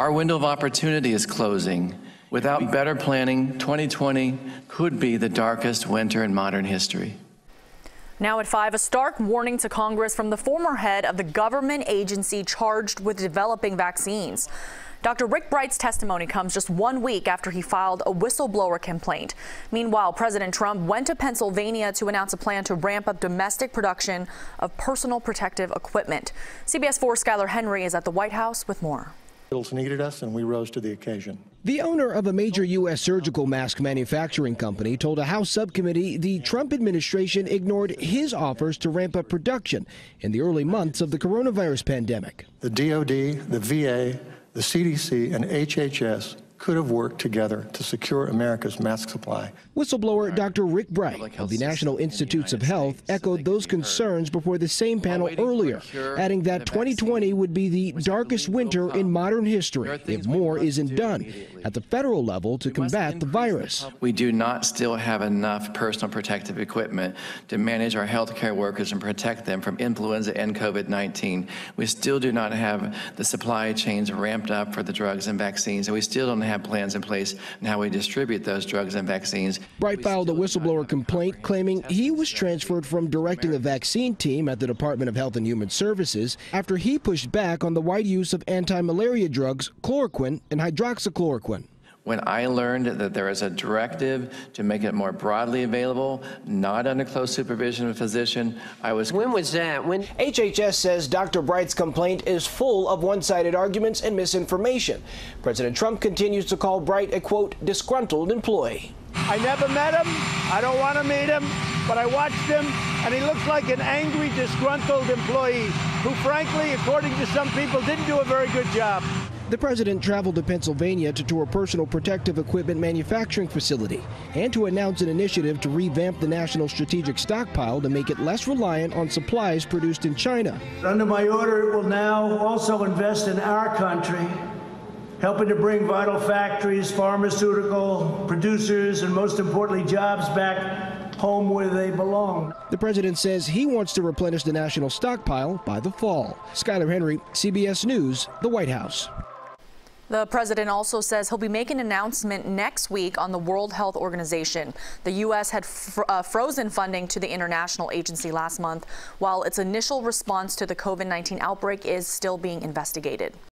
Our window of opportunity is closing. Without better planning, 2020 could be the darkest winter in modern history. Now at 5, a stark warning to Congress from the former head of the government agency charged with developing vaccines. Dr. Rick Bright's testimony comes just one week after he filed a whistleblower complaint. Meanwhile, President Trump went to Pennsylvania to announce a plan to ramp up domestic production of personal protective equipment. CBS 4 Skyler Henry is at the White House with more. Needed us and we rose to the occasion. The owner of a major U.S. surgical mask manufacturing company told a House subcommittee the Trump administration ignored his offers to ramp up production in the early months of the coronavirus pandemic. The DoD, the VA, the CDC and HHS could have worked together to secure America's mask supply. Whistleblower Dr. Rick Bright of the National Institutes of Health echoed those concerns before the same panel earlier, adding that 2020 would be the darkest winter in modern history if more isn't done at the federal level to combat the virus. We do not still have enough personal protective equipment to manage our healthcare workers and protect them from influenza and COVID-19. We still do not have the supply chains ramped up for the drugs and vaccines, and we still don't have plans in place on how we distribute those drugs and vaccines. Bright filed a whistleblower complaint claiming he was transferred from directing a vaccine team at the Department of Health and Human Services after he pushed back on the wide use of anti-malaria drugs, chloroquine and hydroxychloroquine. When I learned that there is a directive to make it more broadly available, not under close supervision of a physician, I was. When was that? When HHS says Dr. Bright's complaint is full of one-sided arguments and misinformation. President Trump continues to call Bright a quote disgruntled employee. I never met him. I don't want to meet him, but I watched him, and he looks like an angry, disgruntled employee who, frankly, according to some people, didn't do a very good job. The president traveled to Pennsylvania to tour a personal protective equipment manufacturing facility and to announce an initiative to revamp the national strategic stockpile to make it less reliant on supplies produced in China. Under my order, it will now also invest in our country, helping to bring vital factories, pharmaceutical producers, and most importantly, jobs back home where they belong. The president says he wants to replenish the national stockpile by the fall. Skyler Henry, CBS News, the White House. The president also says he'll be making an announcement next week on the World Health Organization. The U.S. had fr uh, frozen funding to the international agency last month, while its initial response to the COVID 19 outbreak is still being investigated.